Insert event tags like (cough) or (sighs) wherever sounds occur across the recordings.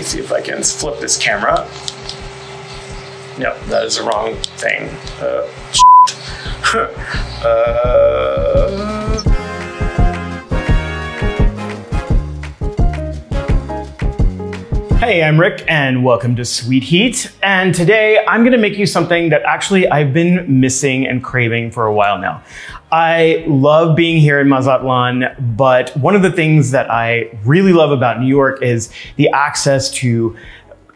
me see if I can flip this camera. No, that is the wrong thing. Uh, (laughs) uh, Hey, I'm Rick and welcome to Sweet Heat. And today I'm gonna make you something that actually I've been missing and craving for a while now. I love being here in Mazatlan, but one of the things that I really love about New York is the access to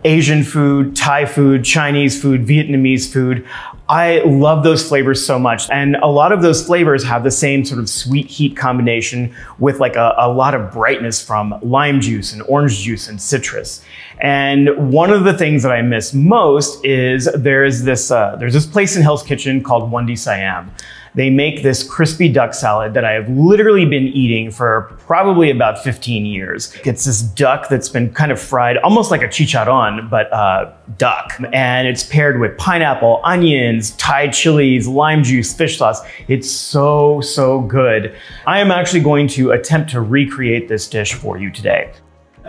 Asian food, Thai food, Chinese food, Vietnamese food. I love those flavors so much. And a lot of those flavors have the same sort of sweet heat combination with like a, a, lot of brightness from lime juice and orange juice and citrus. And one of the things that I miss most is there's this, uh, there's this place in Hell's Kitchen called Wondee Siam they make this crispy duck salad that I have literally been eating for probably about 15 years. It's this duck that's been kind of fried, almost like a chicharron, but uh, duck. And it's paired with pineapple, onions, Thai chilies, lime juice, fish sauce. It's so, so good. I am actually going to attempt to recreate this dish for you today.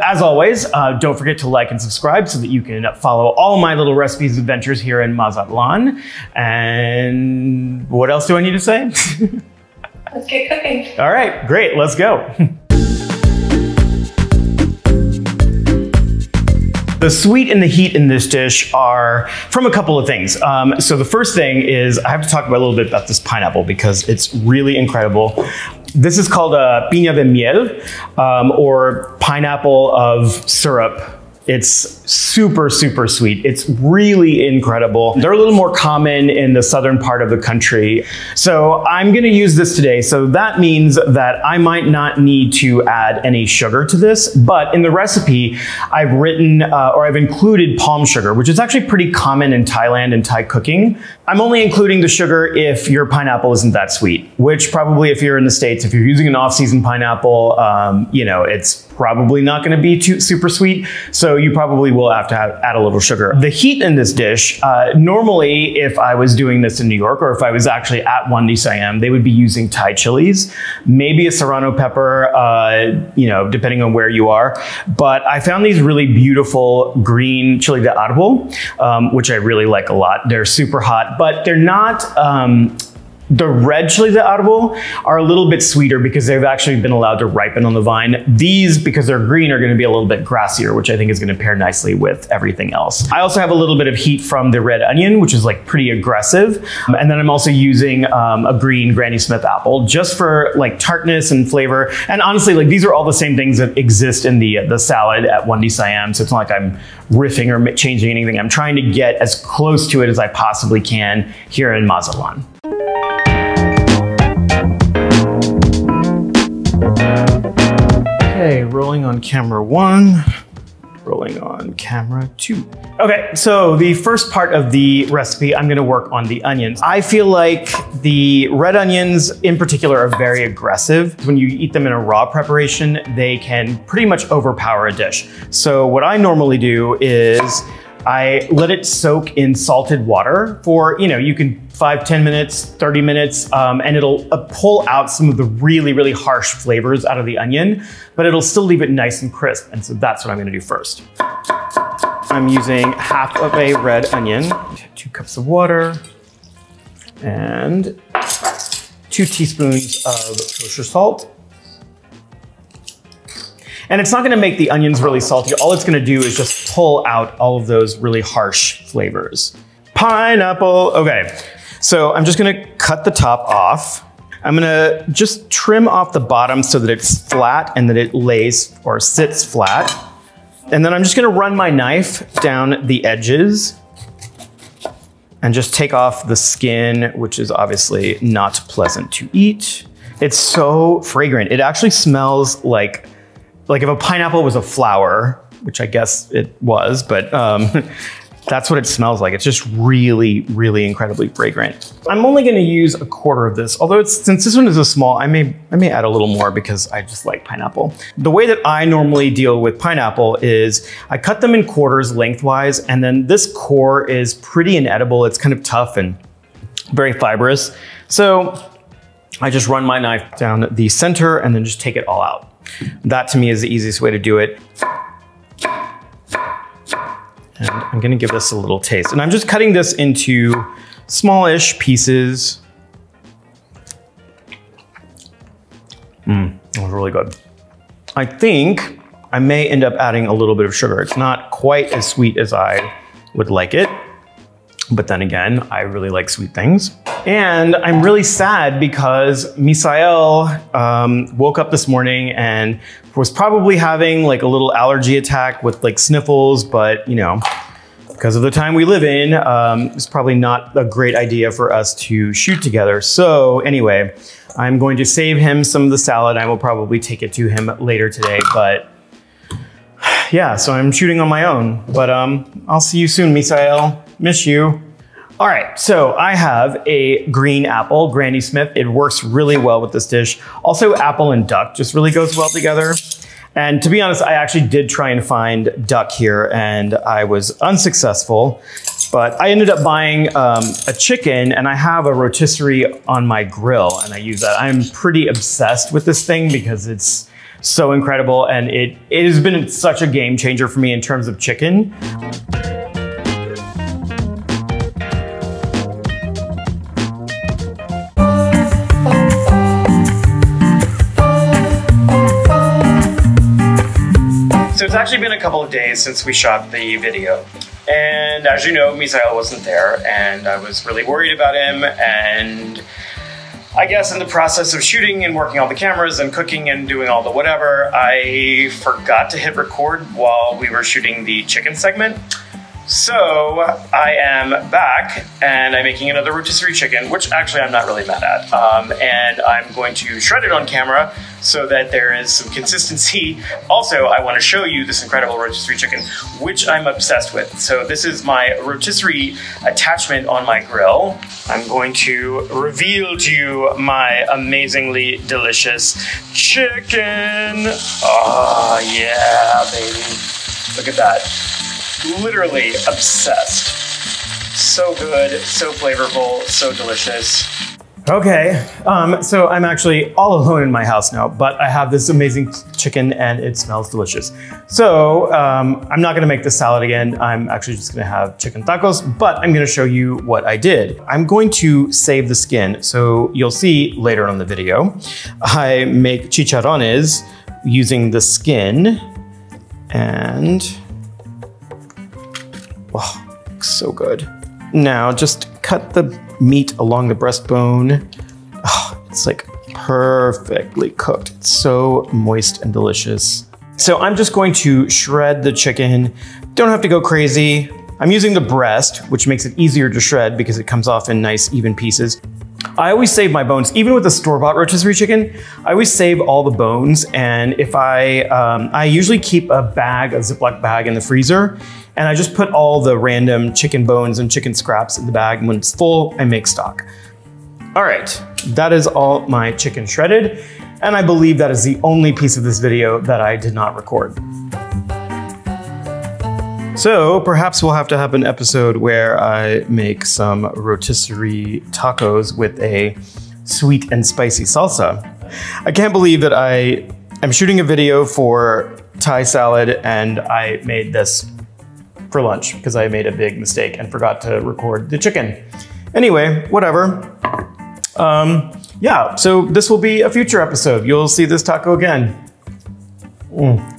As always, uh, don't forget to like and subscribe so that you can follow all my little recipes adventures here in Mazatlan. And what else do I need to say? (laughs) Let's get cooking. All right, great, let's go. (laughs) The sweet and the heat in this dish are from a couple of things. Um, so the first thing is I have to talk about a little bit about this pineapple because it's really incredible. This is called a piña de miel um, or pineapple of syrup it's super, super sweet. It's really incredible. They're a little more common in the southern part of the country. So I'm gonna use this today. So that means that I might not need to add any sugar to this, but in the recipe, I've written uh, or I've included palm sugar, which is actually pretty common in Thailand and Thai cooking. I'm only including the sugar if your pineapple isn't that sweet, which probably if you're in the States, if you're using an off-season pineapple, um, you know, it's probably not gonna be too super sweet. So you probably will have to have, add a little sugar. The heat in this dish, uh, normally if I was doing this in New York or if I was actually at Wondee Siam, they would be using Thai chilies, maybe a serrano pepper, uh, you know, depending on where you are. But I found these really beautiful green chili de árbol, um, which I really like a lot. They're super hot, but they're not, um, the red chili de árbol are a little bit sweeter because they've actually been allowed to ripen on the vine. These, because they're green, are gonna be a little bit grassier, which I think is gonna pair nicely with everything else. I also have a little bit of heat from the red onion, which is like pretty aggressive. And then I'm also using um, a green Granny Smith apple just for like tartness and flavor. And honestly, like these are all the same things that exist in the, the salad at Wondee Siam. So it's not like I'm riffing or changing anything. I'm trying to get as close to it as I possibly can here in Mazatlan. Okay, rolling on camera one, rolling on camera two. Okay, so the first part of the recipe, I'm gonna work on the onions. I feel like the red onions in particular are very aggressive. When you eat them in a raw preparation, they can pretty much overpower a dish. So what I normally do is I let it soak in salted water for, you know, you can five, 10 minutes, 30 minutes, um, and it'll uh, pull out some of the really, really harsh flavors out of the onion, but it'll still leave it nice and crisp. And so that's what I'm gonna do first. I'm using half of a red onion, two cups of water, and two teaspoons of kosher salt. And it's not gonna make the onions really salty. All it's gonna do is just pull out all of those really harsh flavors. Pineapple, okay. So I'm just gonna cut the top off. I'm gonna just trim off the bottom so that it's flat and that it lays or sits flat. And then I'm just gonna run my knife down the edges and just take off the skin, which is obviously not pleasant to eat. It's so fragrant. It actually smells like like if a pineapple was a flower, which I guess it was, but um, (laughs) that's what it smells like. It's just really, really incredibly fragrant. I'm only gonna use a quarter of this, although since this one is a small, I may, I may add a little more because I just like pineapple. The way that I normally deal with pineapple is I cut them in quarters lengthwise, and then this core is pretty inedible. It's kind of tough and very fibrous. So I just run my knife down the center and then just take it all out. That to me is the easiest way to do it. And I'm gonna give this a little taste. And I'm just cutting this into smallish pieces. Mmm, that was really good. I think I may end up adding a little bit of sugar. It's not quite as sweet as I would like it. But then again, I really like sweet things. And I'm really sad because Misael um, woke up this morning and was probably having like a little allergy attack with like sniffles, but you know, because of the time we live in, um, it's probably not a great idea for us to shoot together. So anyway, I'm going to save him some of the salad. I will probably take it to him later today, but (sighs) yeah, so I'm shooting on my own. But um, I'll see you soon, Misael. Miss you. All right, so I have a green apple, Granny Smith. It works really well with this dish. Also, apple and duck just really goes well together. And to be honest, I actually did try and find duck here and I was unsuccessful, but I ended up buying um, a chicken and I have a rotisserie on my grill and I use that. I'm pretty obsessed with this thing because it's so incredible and it, it has been such a game changer for me in terms of chicken. So it's actually been a couple of days since we shot the video. And as you know, Misael wasn't there and I was really worried about him and I guess in the process of shooting and working all the cameras and cooking and doing all the whatever, I forgot to hit record while we were shooting the chicken segment. So I am back and I'm making another rotisserie chicken, which actually I'm not really mad at. Um, and I'm going to shred it on camera so that there is some consistency. (laughs) Also, I want to show you this incredible rotisserie chicken, which I'm obsessed with. So this is my rotisserie attachment on my grill. I'm going to reveal to you my amazingly delicious chicken. Oh yeah, baby. Look at that literally obsessed. So good, so flavorful, so delicious. Okay, um, so I'm actually all alone in my house now, but I have this amazing chicken and it smells delicious. So um, I'm not gonna make this salad again. I'm actually just gonna have chicken tacos, but I'm gonna show you what I did. I'm going to save the skin. So you'll see later on the video, I make chicharrones using the skin and Oh, so good. Now just cut the meat along the breastbone. Oh, it's like perfectly cooked. It's so moist and delicious. So I'm just going to shred the chicken. Don't have to go crazy. I'm using the breast, which makes it easier to shred because it comes off in nice even pieces. I always save my bones, even with the store-bought rotisserie chicken, I always save all the bones. And if I, um, I usually keep a bag, a Ziploc bag in the freezer, and I just put all the random chicken bones and chicken scraps in the bag. And when it's full, I make stock. All right, that is all my chicken shredded. And I believe that is the only piece of this video that I did not record. So perhaps we'll have to have an episode where I make some rotisserie tacos with a sweet and spicy salsa. I can't believe that I am shooting a video for Thai salad and I made this for lunch because I made a big mistake and forgot to record the chicken. Anyway, whatever. Um, yeah, so this will be a future episode. You'll see this taco again. Mm.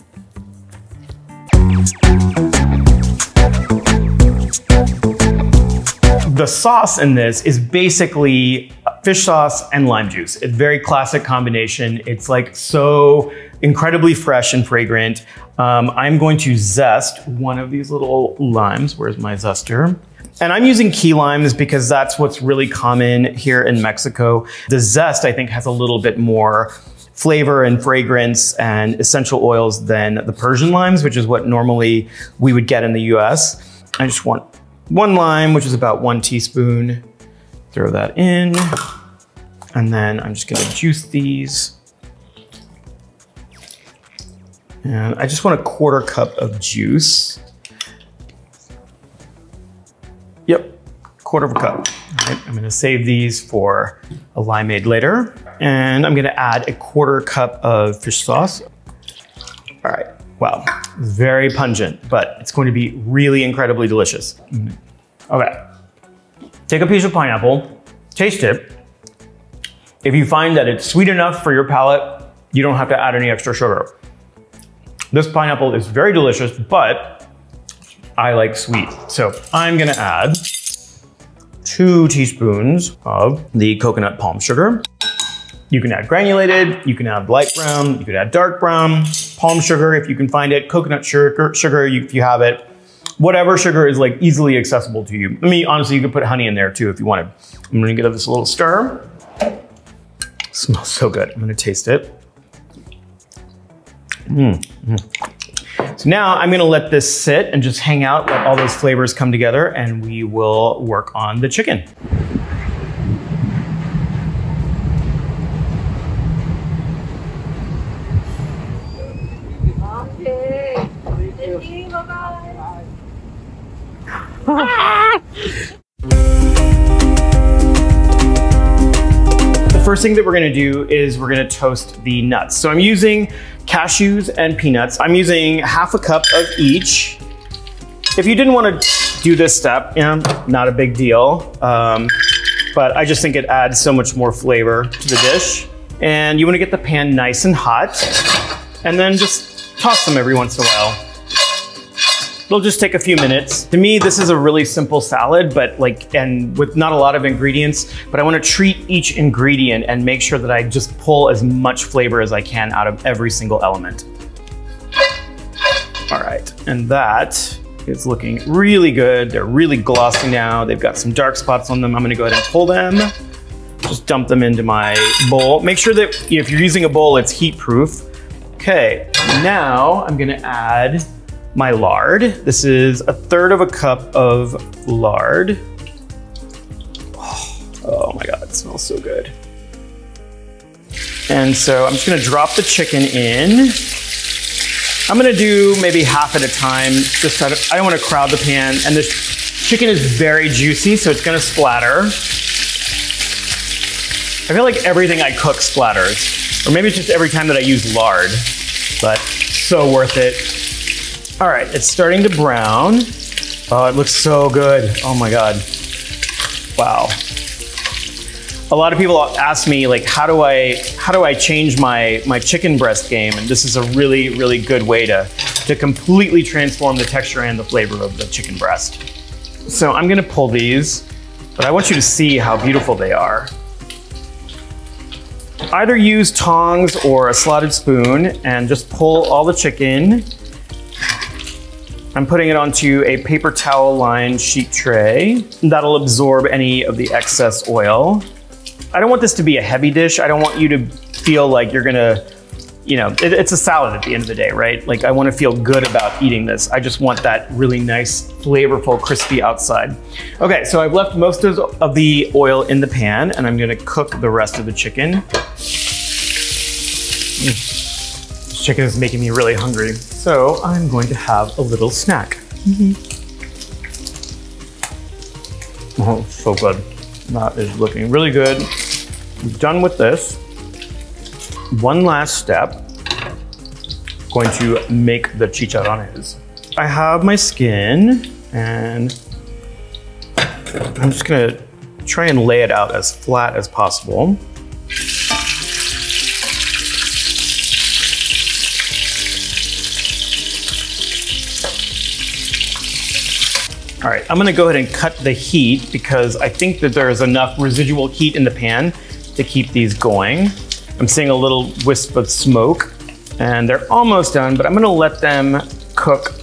The sauce in this is basically fish sauce and lime juice. It's a very classic combination. It's like so incredibly fresh and fragrant. Um, I'm going to zest one of these little limes. Where's my zester? And I'm using key limes because that's what's really common here in Mexico. The zest, I think, has a little bit more flavor and fragrance and essential oils than the Persian limes, which is what normally we would get in the US. I just want one lime, which is about one teaspoon. Throw that in. And then I'm just gonna juice these. And I just want a quarter cup of juice. Yep, quarter of a cup. I'm gonna save these for a limeade later. And I'm gonna add a quarter cup of fish sauce. Wow. Very pungent, but it's going to be really incredibly delicious. Mm-hmm. Okay. Take a piece of pineapple, taste it. If you find that it's sweet enough for your palate, you don't have to add any extra sugar. This pineapple is very delicious, but I like sweet. So I'm gonna add two teaspoons of the coconut palm sugar. You can add granulated, you can add light brown, you can add dark brown, palm sugar if you can find it, coconut sugar, sugar if you have it. Whatever sugar is like easily accessible to you. I mean, honestly, you could put honey in there too if you wanted. I'm gonna give this a little stir. smells so good. I'm gonna taste it. Mm, mm. So now I'm gonna let this sit and just hang out, let all those flavors come together, and we will work on the chicken. (laughs) the first thing that we're gonna do is we're gonna toast the nuts. So I'm using cashews and peanuts. I'm using half a cup of each. If you didn't wanna do this step, know, not a big deal. Um, but I just think it adds so much more flavor to the dish. And you wanna get the pan nice and hot, and then just toss them every once in a while. It'll just take a few minutes. To me, this is a really simple salad, but like, and with not a lot of ingredients, but I wanna treat each ingredient and make sure that I just pull as much flavor as I can out of every single element. All right, and that is looking really good. They're really glossy now. They've got some dark spots on them. I'm gonna go ahead and pull them. Just dump them into my bowl. Make sure that if you're using a bowl, it's heat proof. Okay, now I'm gonna add my lard. This is a third of a cup of lard. Oh, my God, it smells so good. And so I'm just gonna drop the chicken in. I'm gonna do maybe half at a time. Just I don't, I don't wanna crowd the pan. And this chicken is very juicy, so it's gonna splatter. I feel like everything I cook splatters. Or maybe it's just every time that I use lard, but so worth it. All right, it's starting to brown. Oh, it looks so good. Oh my God. Wow. A lot of people ask me like, how do I, how do I change my, my chicken breast game? And this is a really, really good way to, to completely transform the texture and the flavor of the chicken breast. So I'm gonna pull these, but I want you to see how beautiful they are. Either use tongs or a slotted spoon and just pull all the chicken I'm putting it onto a paper towel lined sheet tray. That'll absorb any of the excess oil. I don't want this to be a heavy dish. I don't want you to feel like you're gonna, you know, it, it's a salad at the end of the day, right? Like I wanna feel good about eating this. I just want that really nice, flavorful, crispy outside. Okay, so I've left most of, the oil in the pan and I'm gonna cook the rest of the chicken. Mm chicken is making me really hungry. So I'm going to have a little snack. Mm -hmm. Oh, so good. That is looking really good. I'm done with this. One last step. Going to make the chicharrones. I have my skin and I'm just gonna try and lay it out as flat as possible. All right, I'm gonna go ahead and cut the heat because I think that there's enough residual heat in the pan to keep these going. I'm seeing a little wisp of smoke and they're almost done, but I'm gonna let them cook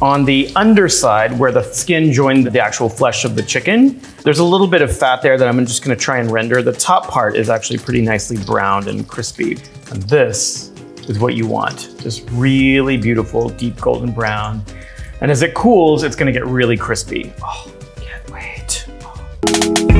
on the underside where the skin joined the actual flesh of the chicken. There's a little bit of fat there that I'm just gonna try and render. The top part is actually pretty nicely browned and crispy. And this is what you want. Just really beautiful, deep golden brown. And as it cools, it's gonna get really crispy. Oh, can't wait. We're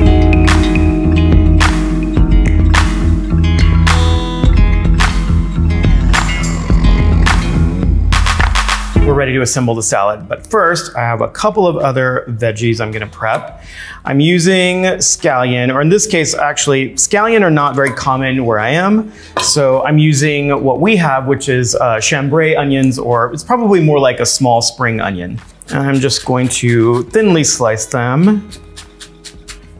to assemble the salad. But first, I have a couple of other veggies I'm gonna prep. I'm using scallion, or in this case, actually, scallion are not very common where I am. So I'm using what we have, which is uh, chambray onions, or it's probably more like a small spring onion. And I'm just going to thinly slice them.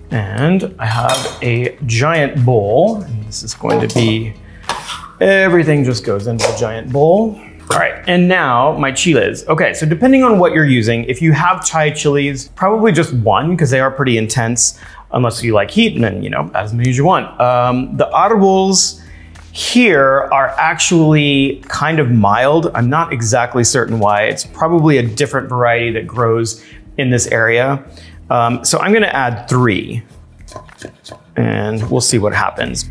And I have a giant bowl. And this is going to be, everything just goes into a giant bowl. All right, and now my chiles. Okay, so depending on what you're using, if you have Thai chilies, probably just one because they are pretty intense, unless you like heat, and then, you know, as many as you want. Um, the arbola's here are actually kind of mild. I'm not exactly certain why. It's probably a different variety that grows in this area. Um, so I'm gonna add three and we'll see what happens.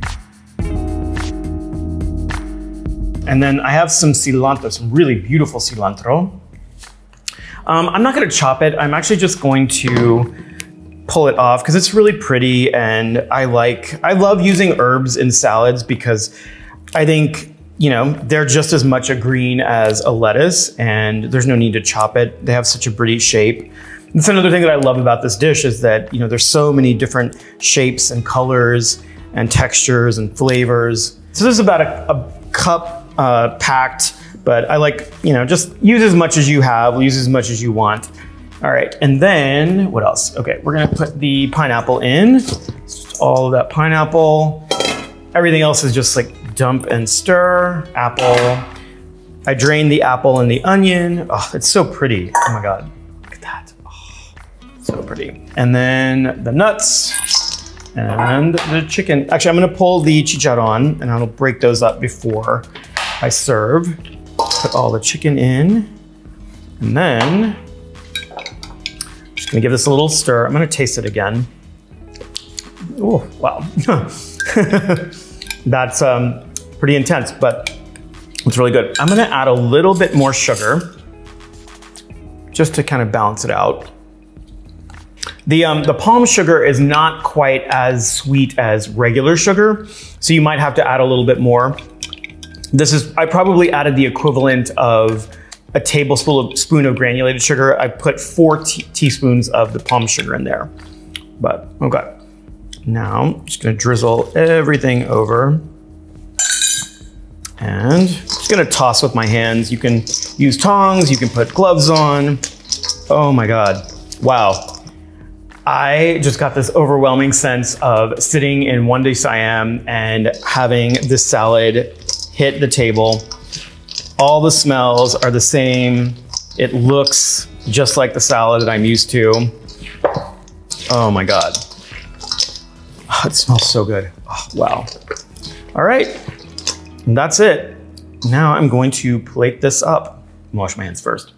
And then I have some cilantro, some really beautiful cilantro. Um, I'm not gonna chop it. I'm actually just going to pull it off because it's really pretty and I like, I love using herbs in salads because I think, you know, they're just as much a green as a lettuce and there's no need to chop it. They have such a pretty shape. That's another thing that I love about this dish is that, you know, there's so many different shapes and colors and textures and flavors. So this is about a, a cup uh, packed, but I like, you know, just use as much as you have, use as much as you want. All right, and then what else? Okay, we're gonna put the pineapple in. all of that pineapple. Everything else is just like dump and stir. Apple. I drained the apple and the onion. Oh, it's so pretty. Oh my God, look at that. Oh, so pretty. And then the nuts and the chicken. Actually, I'm gonna pull the chicharron and I'll break those up before I serve. Put all the chicken in. And then just gonna give this a little stir. I'm gonna taste it again. Oh, wow. (laughs) That's um, pretty intense, but it's really good. I'm gonna add a little bit more sugar just to kind of balance it out. The, um, the palm sugar is not quite as sweet as regular sugar, so you might have to add a little bit more. This is, I probably added the equivalent of a tablespoon of, spoon of granulated sugar. I put four teaspoons of the palm sugar in there. But okay. Now I'm just gonna drizzle everything over. And I'm just gonna toss with my hands. You can use tongs, you can put gloves on. Oh my God, wow. I just got this overwhelming sense of sitting in Wondee Siam and having this salad hit the table all the smells are the same. It looks just like the salad that I'm used to. Oh my God. Oh, it smells so good. Oh, wow. All right, that's it. Now I'm going to plate this up. Wash my hands first.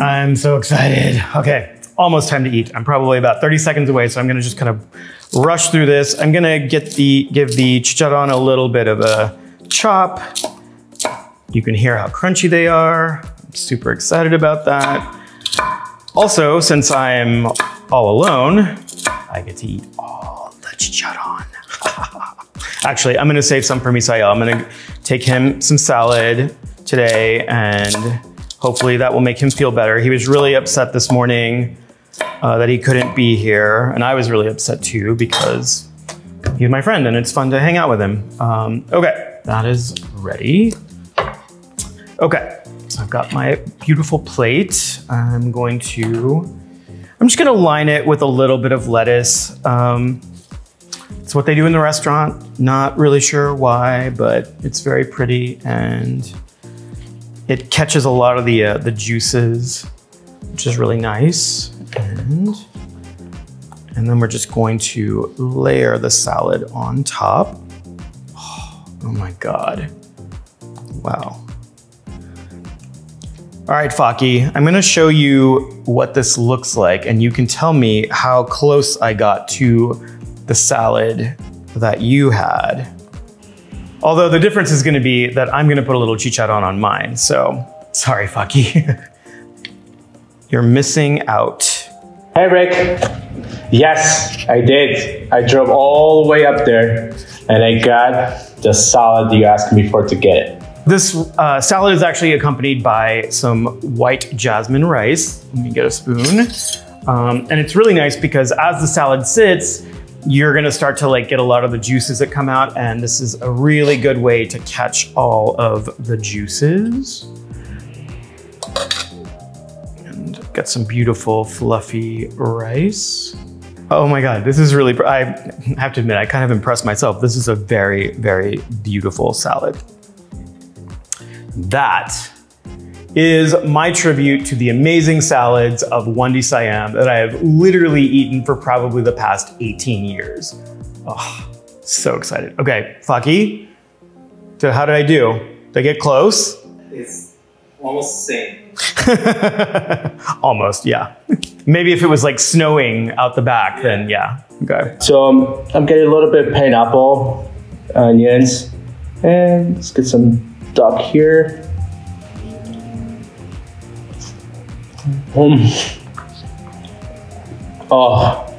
I'm so excited. Okay, almost time to eat. I'm probably about 30 seconds away, so I'm gonna just kind of rush through this. I'm gonna get the give the chicharron a little bit of a chop. You can hear how crunchy they are. I'm super excited about that. Also, since I'm all alone, I get to eat all the chicharron. (laughs) Actually, I'm gonna save some for Misael. I'm gonna take him some salad today and hopefully that will make him feel better. He was really upset this morning uh, that he couldn't be here. And I was really upset too because he's my friend and it's fun to hang out with him. Um, okay, that is ready. Okay, so I've got my beautiful plate. I'm going to, I'm just gonna line it with a little bit of lettuce. Um, it's what they do in the restaurant. Not really sure why, but it's very pretty and it catches a lot of the, uh, the juices, which is really nice. And, and then we're just going to layer the salad on top. Oh, (sighs) oh my God. Wow. All right, Faki, I'm gonna show you what this looks like and you can tell me how close I got to the salad that you had. Although the difference is gonna be that I'm gonna put a little chicharron on mine, so sorry, Faki. (laughs) You're missing out. Hey, Rick. Yes, I did. I drove all the way up there And I got the salad you asked me for to get it. This uh, salad is actually accompanied by some white jasmine rice. Let me get a spoon. Um, and it's really nice because as the salad sits, you're gonna start to like get a lot of the juices that come out and this is a really good way to catch all of the juices. Get some beautiful fluffy rice. Oh my God, this is really, I have to admit, I kind of impressed myself. This is a very, very beautiful salad. That is my tribute to the amazing salads of Wondee Siam that I have literally eaten for probably the past 18 years. Oh, so excited. Okay, Faki, so how did I do? Did I get close? It's almost the same. (laughs) almost, yeah. Maybe if it was like snowing out the back, then yeah. Okay. So um, I'm getting a little bit of pineapple, onions, and let's get some duck here. Um, oh,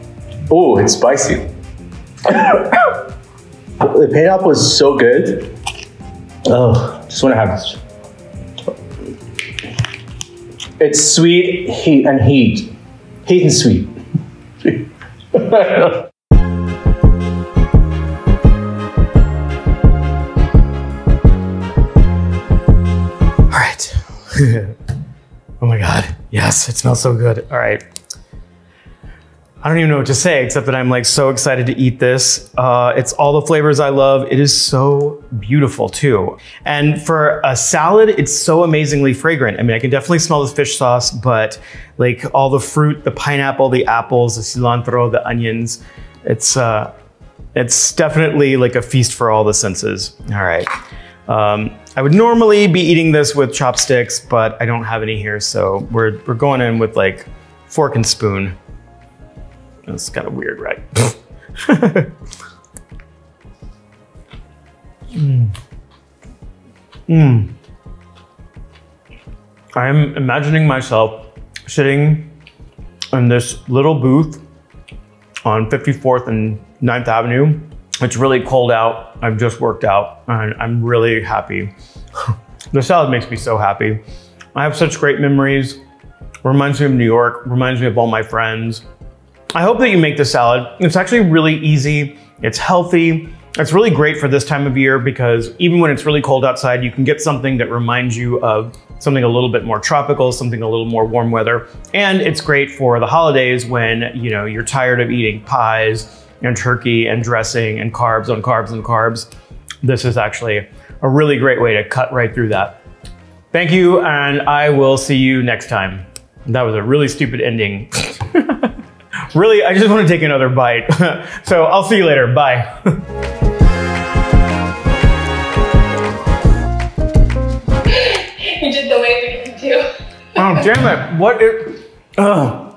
oh, it's spicy. (coughs) the pineapple is so good. Oh, just want to have this. It's sweet, heat, and heat. Heat and sweet. All right. (laughs) oh my God. Yes, it smells so good. All right. I don't even know what to say except that I'm like so excited to eat this. Uh, it's all the flavors I love. It is so beautiful too. And for a salad, it's so amazingly fragrant. I mean, I can definitely smell the fish sauce, but like all the fruit, the pineapple, the apples, the cilantro, the onions, it's, uh, it's definitely like a feast for all the senses. All right. Um, I would normally be eating this with chopsticks, but I don't have any here, so we're, we're going in with like fork and spoon. That's kind of weird, right? (laughs) Mmm. Mmm. I'm imagining myself sitting in this little booth on 54th and 9th Avenue. It's really cold out. I've just worked out and I'm really happy. (laughs) the salad makes me so happy. I have such great memories. Reminds me of New York, reminds me of all my friends. I hope that you make this salad. It's actually really easy. It's healthy. It's really great for this time of year because even when it's really cold outside, you can get something that reminds you of something a little bit more tropical, something a little more warm weather. And it's great for the holidays when, you know, you're tired of eating pies and turkey and dressing and carbs on carbs and carbs. This is actually a really great way to cut right through that. Thank you, and I will see you next time. That was a really stupid ending. (laughs) really, I just want to take another bite. (laughs) so I'll see you later. Bye. (laughs) You did the way we do too. oh, damn it. What? It, oh.